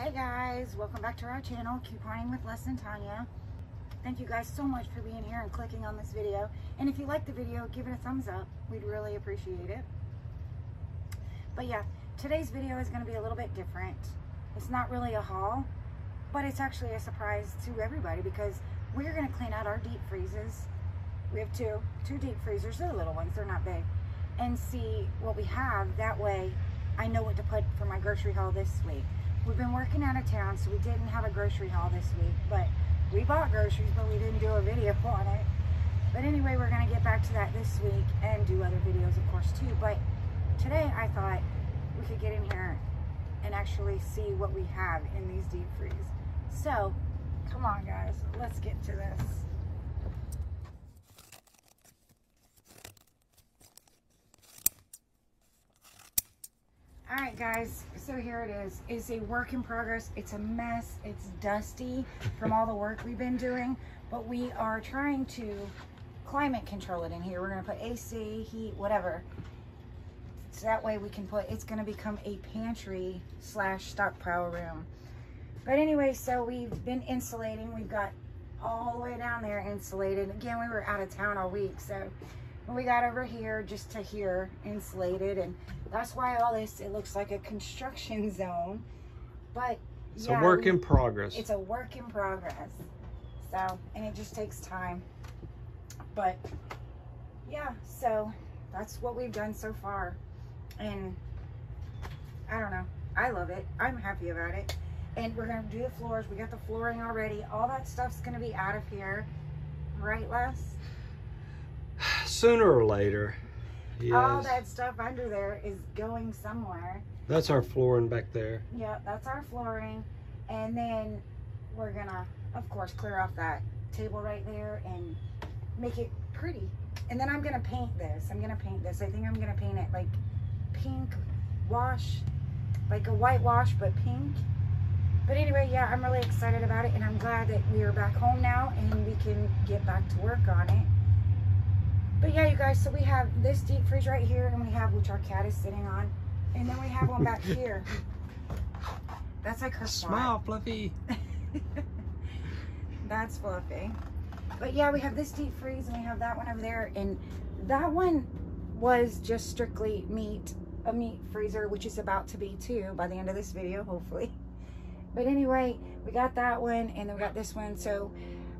Hey guys, welcome back to our channel, Couponing with Les and Tonya. Thank you guys so much for being here and clicking on this video. And if you like the video, give it a thumbs up. We'd really appreciate it. But yeah, today's video is going to be a little bit different. It's not really a haul, but it's actually a surprise to everybody because we're going to clean out our deep freezes. We have two, two deep freezers. They're little ones, they're not big. And see what we have. That way I know what to put for my grocery haul this week. We've been working out of town, so we didn't have a grocery haul this week, but we bought groceries, but we didn't do a video on it. But anyway, we're going to get back to that this week and do other videos, of course, too. But today I thought we could get in here and actually see what we have in these deep freeze. So, come on, guys. Let's get to this. all right guys so here it is. It's a work in progress. It's a mess. It's dusty from all the work we've been doing but we are trying to climate control it in here. We're to put ac heat whatever. So that way we can put it's to become a pantry slash stockpile room. But anyway so we've been insulating. We've got all the way down there insulated. Again we were out of town all week so we got over here just to here insulated and that's why all this it looks like a construction zone. But it's yeah, a work in progress. it's a work in progress. So and it just takes time. But yeah so that's what we've done so far. And I don't know. I love it. I'm happy about it. And we're gonna do the floors. We got the flooring already. All that stuff's gonna be out of here. Right Les sooner or later. Yes. All that stuff under there is going somewhere. That's our flooring back there. Yeah, that's our flooring. And then we're gonna, of course, clear off that table right there and make it pretty. And then I'm gonna paint this. I'm gonna paint this. I think I'm gonna paint it like pink wash, like a white wash, but pink. But anyway, yeah, I'm really excited about it and I'm glad that we are back home now and we can get back to work on it. But yeah, you guys, so we have this deep freeze right here, and we have, which our cat is sitting on. And then we have one back here. That's like her Smile, Fluffy. That's Fluffy. But yeah, we have this deep freeze, and we have that one over there. And that one was just strictly meat, a meat freezer, which is about to be too by the end of this video, hopefully. But anyway, we got that one, and then we got this one. So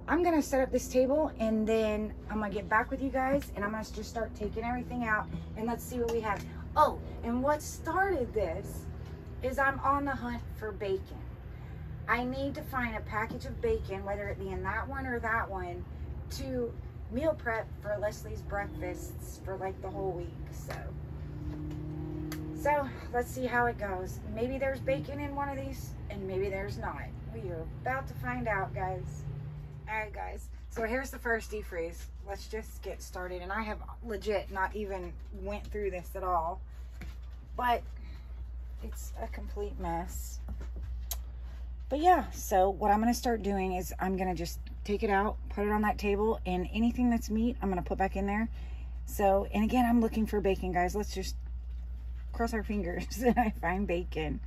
I'm gonna set up this table and then I'm gonna get back with you guys and I'm gonna just start taking everything out and let's see what we have. Oh, and what started this is I'm on the hunt for bacon. I need to find a package of bacon, whether it be in that one or that one, to meal prep for Leslie's breakfasts for like the whole week, so. So, let's see how it goes. Maybe there's bacon in one of these, and maybe there's not. We are about to find out, guys. All right, guys. So here's the first defreeze. Let's just get started. And I have legit not even went through this at all. But it's a complete mess. But yeah, so what I'm going to start doing is I'm going to just take it out, put it on that table, and anything that's meat, I'm going to put back in there. So, and again, I'm looking for bacon, guys. Let's just cross our fingers that I find bacon.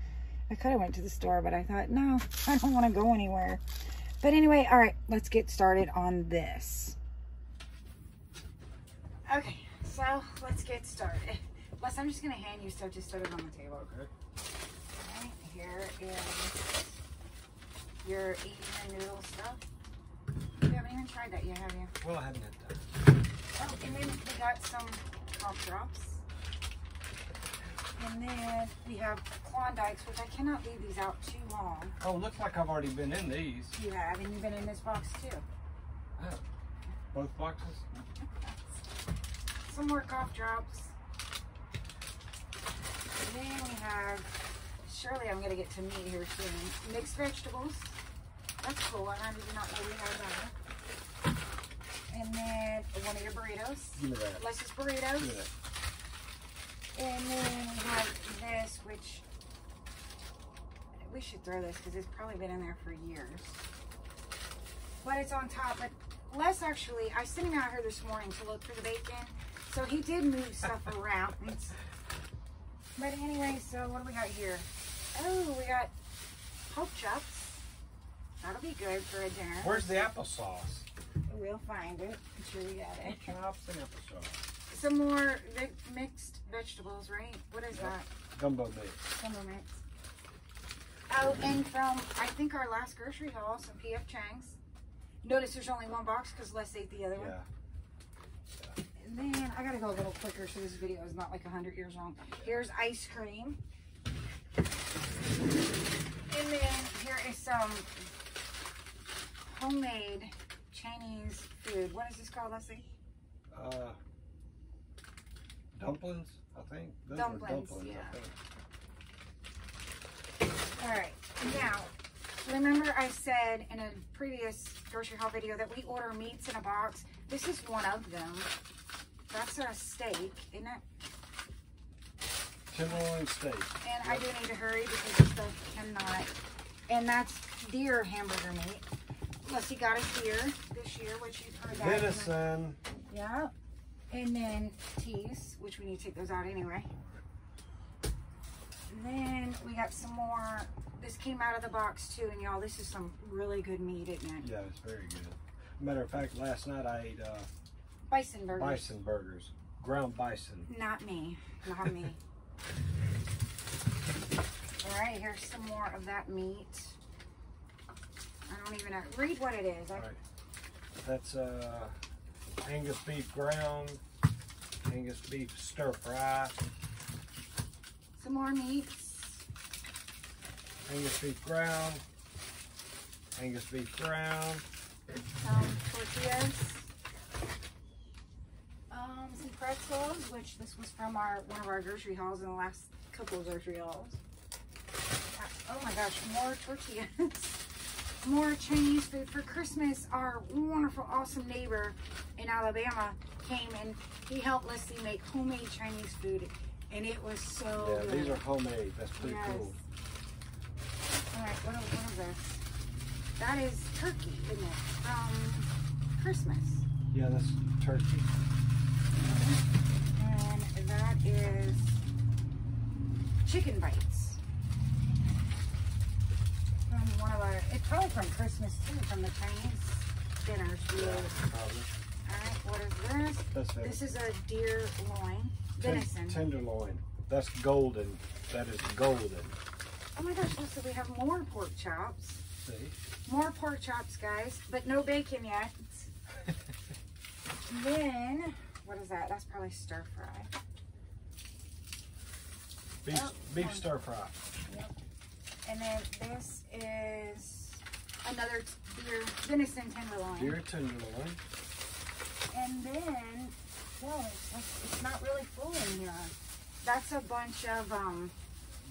I could have went to the store, but I thought, no, I don't want to go anywhere. But anyway, all right, let's get started on this. Okay, so let's get started. Plus, I'm just going to hand you stuff just set it on the table. Okay. All right, here is your Asian noodle stuff. You haven't even tried that yet, have you? Well, I haven't had that. Oh, and then we got some cough drops. And then we have Klondikes, which I cannot leave these out too long. Oh, looks like I've already been in these. You have, and you've been in this box too. Oh, both boxes? Some more cough drops. And then we have, surely I'm going to get to meat here soon, mixed vegetables. That's cool. I did not even know we had that. And then one of your burritos. Give me that. Burritos. And then we have this, which we should throw this because it's probably been in there for years. But it's on top. But Les actually, I sent him out here this morning to look for the bacon. So he did move stuff around. But anyway, so what do we got here? Oh, we got pork chops. That'll be good for a dinner. Where's the applesauce? We'll find it. I'm sure we got it. Chops and applesauce. Some more vegetables, right? What is that? Gumbo mix. More mix. Oh, and from I think our last grocery haul, some PF Chang's. Notice there's only one box because Les ate the other one. Yeah. And then I gotta go a little quicker so this video is not like 100 years long. Here's ice cream. And then here is some homemade Chinese food. What is this called, Leslie? Uh, dumplings, I think. Those Dumplings, dumplings, yeah. All right, now, remember I said in a previous grocery haul video that we order meats in a box? This is one of them. That's a steak, isn't it? Tenderloin steak. And I do need to hurry because this stuff cannot. And that's deer hamburger meat. Plus, he got us deer this year, which you've heard that. Venison. Yeah. And then teas, which we need to take those out anyway. And then we got some more. This came out of the box too, and y'all, this is some really good meat, isn't it? Yeah, it's very good. Matter of fact, last night I ate uh, Bison burgers. bison burgers. Ground bison. Not me. Not me. All right, here's some more of that meat. I don't even know. Read what it is. I, Right. That's uh, Angus beef ground, Angus beef stir fry, Some more meats. Angus beef ground, Angus beef ground, Some tortillas. Um, some pretzels, which this was from our one of our grocery hauls in the last couple of grocery hauls. Uh, Oh my gosh, more tortillas. more Chinese food for Christmas. Our wonderful, awesome neighbor in Alabama came and he helped Leslie make homemade Chinese food, and it was so yeah, good. these are homemade. That's pretty Yes. cool. All right, what, what is this? That is turkey, isn't it? From Christmas. Yeah, that's turkey. And that is chicken bites. From one of our, it's probably from Christmas too, from the Chinese dinners we Yeah, probably. What is this? That's very This is a deer loin. ten- Venison. tenderloin. That's golden. That is golden. Oh my gosh, listen, we have more pork chops. See? More pork chops, guys, but no bacon yet. Then, what is that? That's probably stir fry. Beef, Oh, beef stir fry. Yep. And then this is another deer venison tenderloin. Deer tenderloin. And then, well, it's, it's not really full in here. That's a bunch of, um,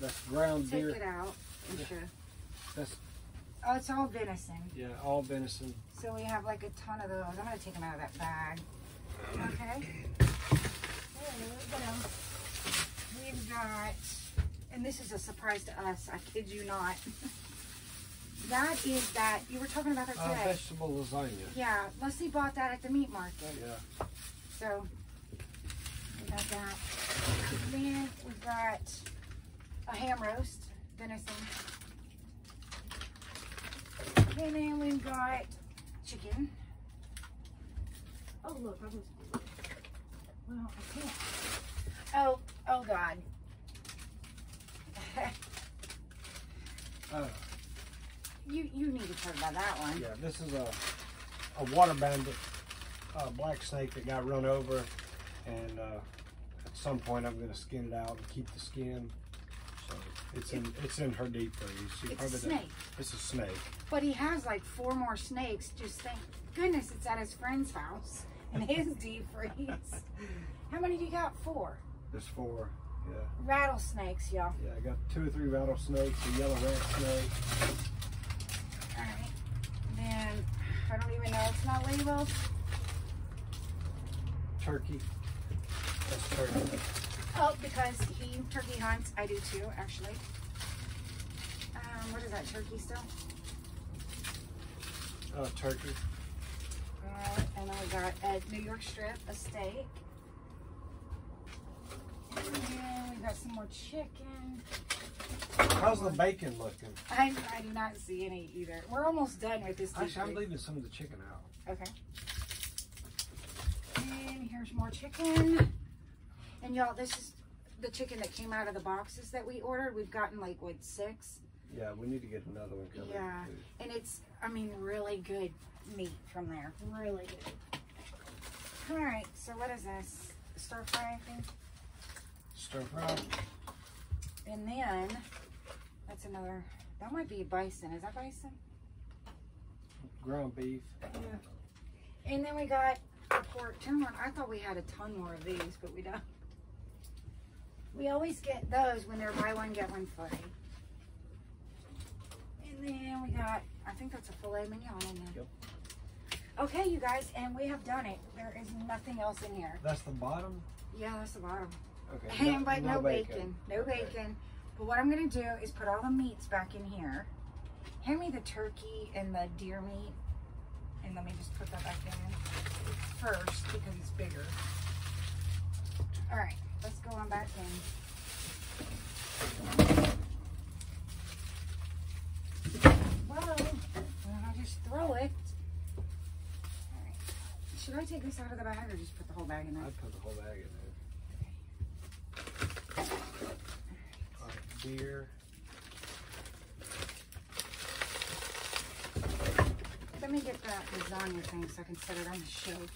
That's ground take deer. it out Yeah. show. That's Oh, it's all venison. yeah, all venison. So we have like a ton of those. I'm gonna take them out of that bag. Okay. What else? We've got, and this is a surprise to us. I kid you not. that is that you were talking about that Uh, today. vegetable lasagna. yeah, Leslie bought that at the meat market. Yeah. So we got that. Then we've got a ham roast, venison. And then we've got chicken. Oh look, I was. Well, I can't. Oh, oh God. Uh, you you need to talk about that one. yeah, this is a a water bandit, uh, black snake that got run over, and uh, at some point I'm gonna skin it out and keep the skin. So it's in it's in her deep freeze. It's a snake. It's a snake. But he has like four more snakes. Just thank goodness it's at his friend's house in his deep freeze. How many do you got? Four. There's four. Yeah, Rattlesnakes, y'all. yeah. I got two or three rattlesnakes, a yellow rat snake. Then I don't even know it's not labeled. turkey. That's turkey. Oh, because he turkey hunts. I do too, actually. Um, what is that? Turkey still? Uh, turkey. Alright, and I got a New York strip, a steak. And we got some more chicken. How's the bacon looking? I, I do not see any either. We're almost done with this Actually, I'm leaving some of the chicken out. Okay. And here's more chicken. And y'all, this is the chicken that came out of the boxes that we ordered. We've gotten like, what, six? Yeah, we need to get another one coming. Yeah. And it's, I mean, really good meat from there. Really good. All right, so what is this? Stir fry, I think? Stir fry. And then, that's another, that might be bison. Is that bison? Ground beef. Yeah. And then we got the pork tenderloin. I thought we had a ton more of these, but we don't. We always get those when they're buy one, get one free. And then we got, I think that's a filet mignon in there. Yep. Okay, you guys, and we have done it. There is nothing else in here. That's the bottom. Yeah, that's the bottom. Okay. And but no, bacon. No bacon. But what I'm gonna do is put all the meats back in here. Hand me the turkey and the deer meat. And let me just put that back in first because it's bigger. Alright, let's go on back in. Whoa, I just throw it? Alright. Should I take this out of the bag or just put the whole bag in there? I'd put the whole bag in there. Deer. Let me get that lasagna thing so I can set it on the shelf.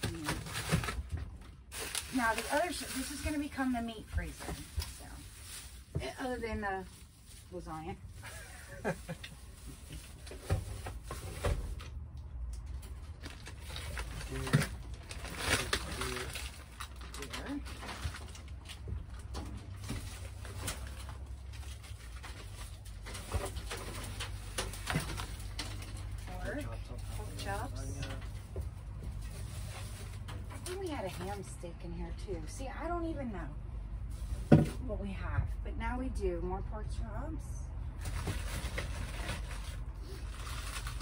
Now the other, this is going to become the meat freezer. So, eh, other than the lasagna. Deer. Here. Pork. Chops up. Pork chops. I think we had a ham steak in here too. See, I don't even know what we have, but now we do. More pork chops.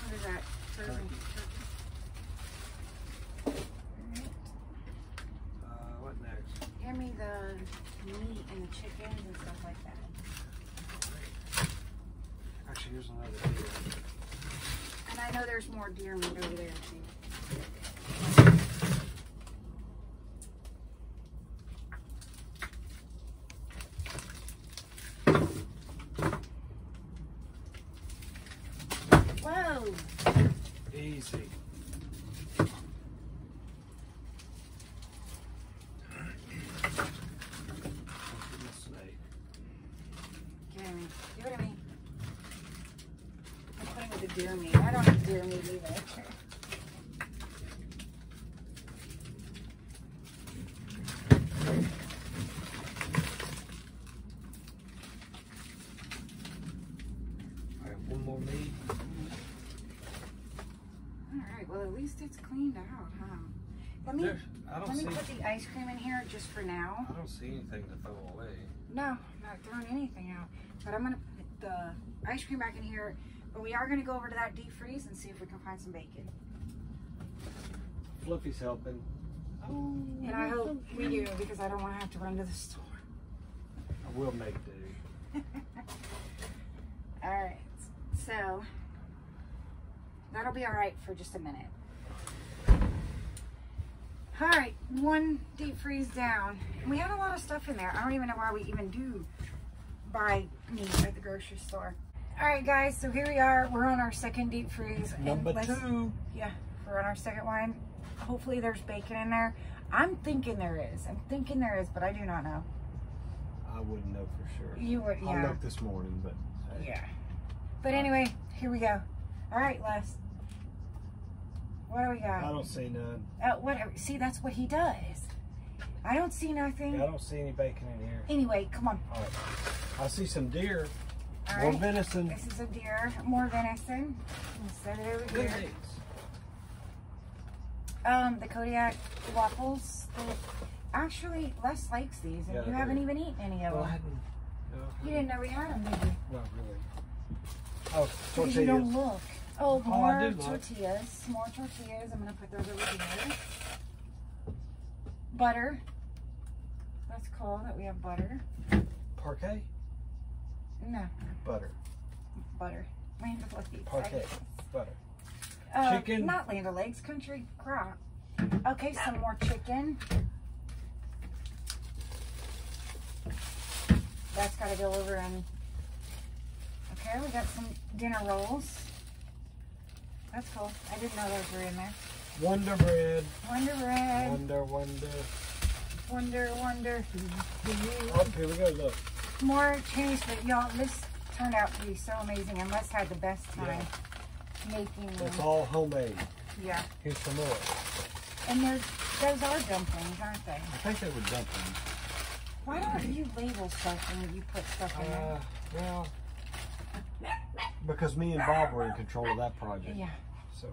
What is that? Turkey. Turkey. Uh, what next? Hand me the meat and the chickens and stuff like that. Actually, here's another deer. And I know there's more deer meat over there too. Whoa! Easy. Snake. Give it to me. Give it to me. I'm putting with the deer meat. I don't have deer meat either. I have one more meat. Alright, well at least it's cleaned out, huh? Let me There's, I don't let me see. put the ice cream in here just for now. I don't see anything to throw away. No, I'm not throwing anything out. But I'm gonna put the ice cream back in here. But we are gonna go over to that deep freeze and see if we can find some bacon. Fluffy's helping. Oh, and I hope we do because I don't want to have to run to the store. I will make do. All right, so that'll be all right for just a minute. All right, one deep freeze down. We had a lot of stuff in there. I don't even know why we even do buy meat at the grocery store. All right, guys, so here we are. We're on our second deep freeze. Number two. Yeah, we're on our second one. Hopefully there's bacon in there. I'm thinking there is. I'm thinking there is, but I do not know. I wouldn't know for sure. You would, I yeah. looked this morning, but hey, Yeah. But anyway, here we go. All right, Les. What do we got? I don't see none. Uh, whatever. See, that's what he does. I don't see nothing. I don't see any bacon in here. Anyway, come on. All right. I see some deer. All More right. venison. This is a deer. More venison. We'll set it over Good here. days. Um, the Kodiak waffles. Actually, Les likes these, and Yeah, you haven't do. even eaten any of Well, I them. hadn't. No, You didn't know we had them, did you? Not really. Oh, Because you don't tortillas. look. Oh, Oh, more I do look. tortillas. More tortillas. I'm gonna put those over here. Butter. That's cool that we have butter. Parkay. No, Butter. butter. Land O'Lakes. Parkay. Butter. Uh, Chicken. Not Land O'Lakes, Country Crock. Okay, some more chicken. That's got to go over in. Okay, we got some dinner rolls. That's cool. I didn't know those were in there. Wonder bread. Wonder Bread. Wonder, wonder. Wonder, wonder. Oh, here we go. Look. More Chinese but Y'all, this turned out to be so amazing. Must have had the best time making them. It's all homemade. Yeah. Here's some more. And those, those are dumplings, aren't they? I think they were dumplings. Why don't you label stuff when you put stuff in there? Uh, well, because me and Bob were in control of that project. Yeah. So,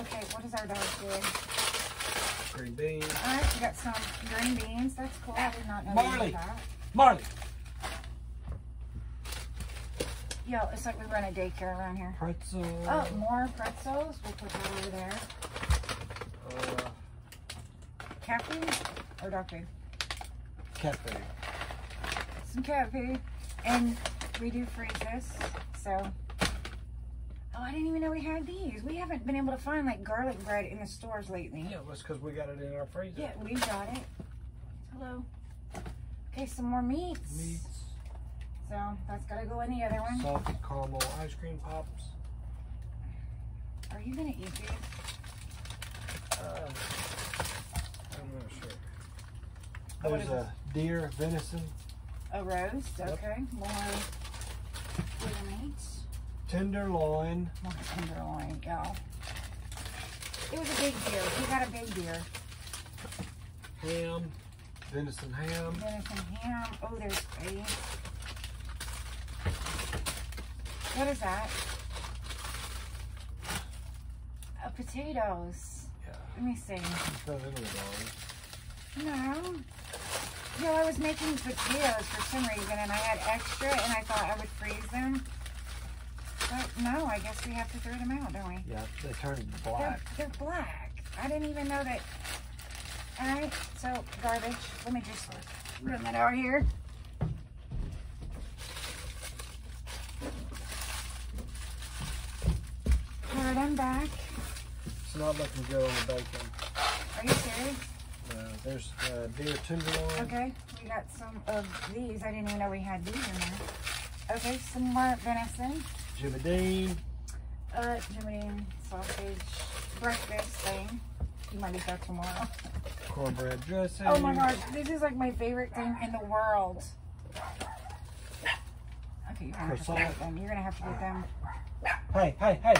Okay, what is our dog doing? green beans. Alright, we got some green beans. That's cool. I did not know had that. Marley. Yo, it's like we run a daycare around here. Pretzel. Oh, more pretzels. We'll put that over there. Uh, Cat food or dog food? cat food. Some cat food. And we do freeze this, so. Oh, I didn't even know we had these. We haven't been able to find like garlic bread in the stores lately. Yeah, that's because we got it in our freezer. Yeah, we got it. Hello. Okay, some more meats. Meats. So that's gotta go in the other one. Salted caramel ice cream pops. Are you gonna eat these? Uh, I'm not sure. There's a deer venison, A roast. Yep. Okay. More deer meat. tenderloin, More tenderloin. Y'all. It was a big deer. We got a big deer. ham, venison ham, Venison ham. Oh, there's a. What is that? Uh, potatoes. Yeah. Let me see. throw them in the. No. No, I was making potatoes for some reason and I had extra and I thought I would freeze them. But no, I guess we have to throw them out, don't we? Yeah, they turned They're, black. they're black. I didn't even know that. Alright, so garbage. Let me just run that out here. Pour them back. It's not looking good on the bacon. Are you serious? Uh, there's uh, deer tenderloin. Okay, we got some of these. I didn't even know we had these in there. Okay, some more venison. Jimmy Dean. Uh, Jimmy Dean sausage breakfast thing. Might eat that tomorrow. Cornbread dressing. Oh my god, this is like my favorite thing in the world. Okay, you're gonna have to get them. You're gonna have to get them. Hey, hey, hey.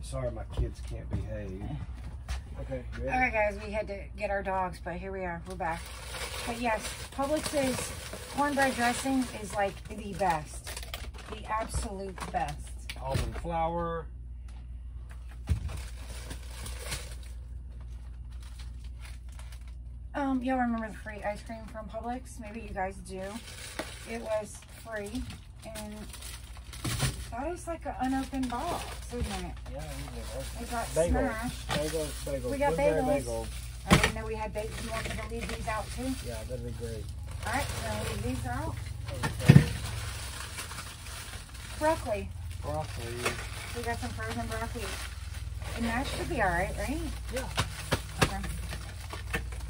Sorry, my kids can't behave. Okay, ready? Alright guys, we had to get our dogs, but here we are. We're back. But yes, Publix's cornbread dressing is like the best. The absolute best. Almond flour. Um, y'all remember the free ice cream from Publix? Maybe you guys do. It was free, and that is like an unopened box, isn't it? Yeah, It got Bagels. smashed. Bagels, bagels. We got Blueberry bagels. I didn't know we had bagels. You want me to leave these out too? Yeah, that'd be great. All right, so leave these out. Broccoli. Broccoli. We got some frozen broccoli. And that should be all right, right? Yeah.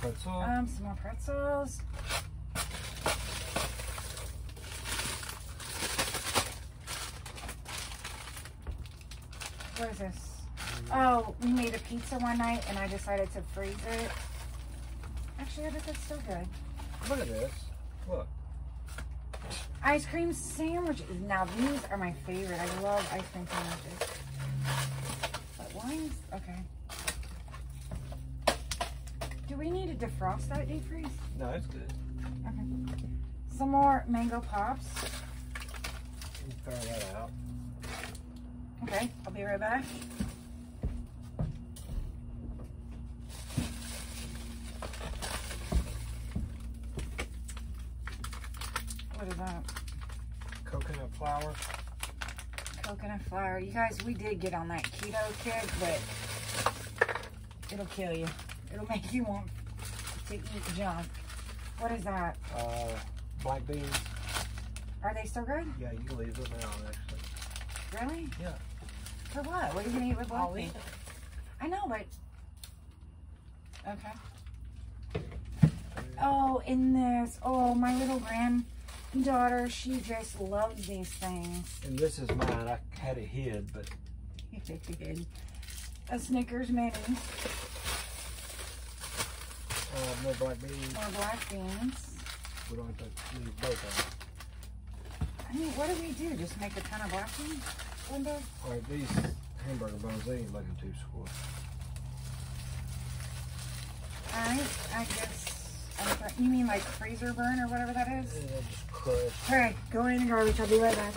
Pretzel. Um, some more pretzels. What is this? Oh, we made a pizza one night and I decided to freeze it. Actually, I bet that's still good. Look at this. Look. Ice cream sandwiches. Now these are my favorite. I love ice cream sandwiches. But why is okay? We need to defrost that deep freeze? No, it's good. Okay. Some more mango pops. Throw that out. Okay, I'll be right back. What is that? Coconut flour. Coconut flour. You guys, we did get on that keto kick, but it'll kill you. It'll make you want to eat junk. What is that? Uh, black beans. Are they still good? Yeah, you can leave them out actually. Really? Yeah. For what? What are you gonna eat with black I'll beans? eat. I know, but okay. Oh, in this. Oh, my little granddaughter, she just loves these things. And this is mine. I had it hid, but A Snickers mini uh, more black beans. More black beans. We don't have to leave both of them. I mean, what do we do? Just make a ton of black beans, Linda? All right, these hamburger buns, they ain't looking too squishy. All right, I guess. You mean like freezer burn or whatever that is? Yeah, just crush. All right, go in the garbage. I'll be right back.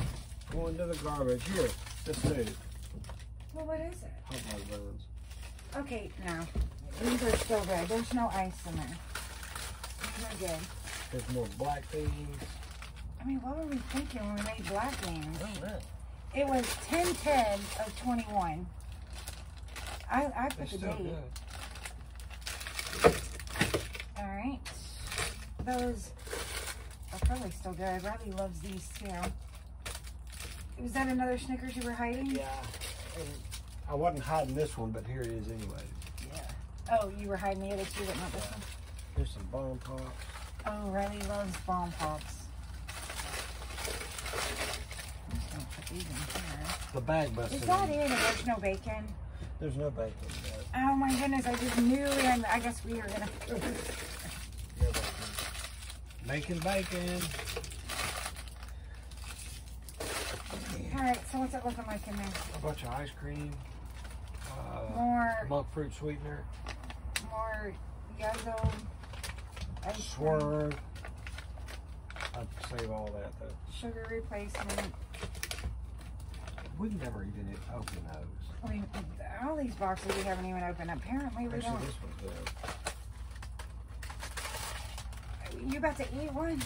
Go into the garbage. Here, this new Well, what is it? hot dog buns. Okay, now these are still good. There's no ice in there. These are good. There's more black beans. I mean, what were we thinking when we made black beans? It was 10 10 of 21. I, I They're put the date. good. All right. Those are probably still good. Riley loves these too. Was that another Snickers you were hiding? Yeah. I wasn't hiding this one, but here it is anyway. Oh, you were hiding the other two, but not this one? There's some bomb pops. Oh, Riley loves bomb pops. I'm just gonna put these in here. The bag busted. Is that it? There's no bacon? There's no bacon. But Oh my goodness, I just knew and I guess we were gonna. no bacon. Bacon, bacon. Alright, so what's it looking like in there? A bunch of ice cream. Uh, More, monk fruit sweetener. Yazo. ice Swerve. I'd save all that though. Sugar replacement. We never even open those. I mean, all these boxes we haven't even opened. Apparently we Actually, don't. this one's good. You about to eat one?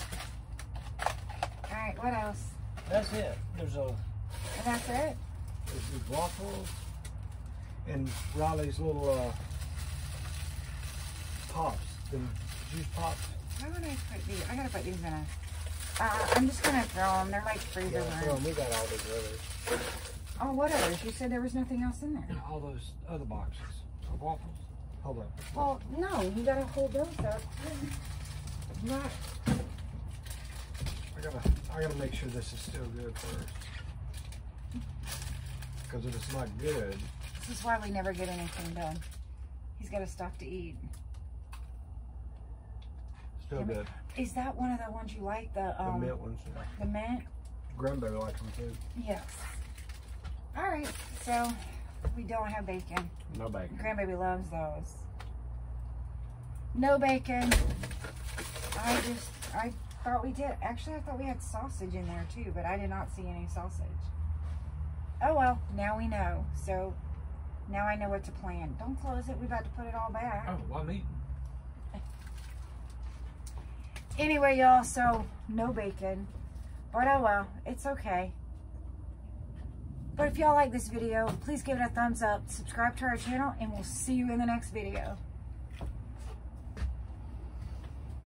Alright, what else? That's it. There's a And that's it? there's these waffles and Riley's little uh, pops, the juice pops. How would I put these? I gotta put these in a. Uh, I'm just gonna throw them. They're like freezer Yeah, we got all these others. Oh, what others? You said there was nothing else in there. All those other boxes of waffles. Hold on. Well, no, you gotta hold those up. Not. I gotta I gotta make sure this is still good first. Because if it's not good, This is why we never get anything done. He's got to stuff to eat. Still good. Is that one of the ones you like? The The um, mint ones. yeah. the mint? Grandbaby likes them too. Yes. All right. So we don't have bacon. No bacon. Grandbaby loves those. No bacon. I just I thought we did. Actually, I thought we had sausage in there too, but I did not see any sausage. Oh well, now we know. So now I know what to plan. Don't close it. We about to put it all back. Oh, well, I'm eating. Anyway, y'all, so no bacon. But oh well, it's okay. But if y'all like this video, please give it a thumbs up, subscribe to our channel, and we'll see you in the next video.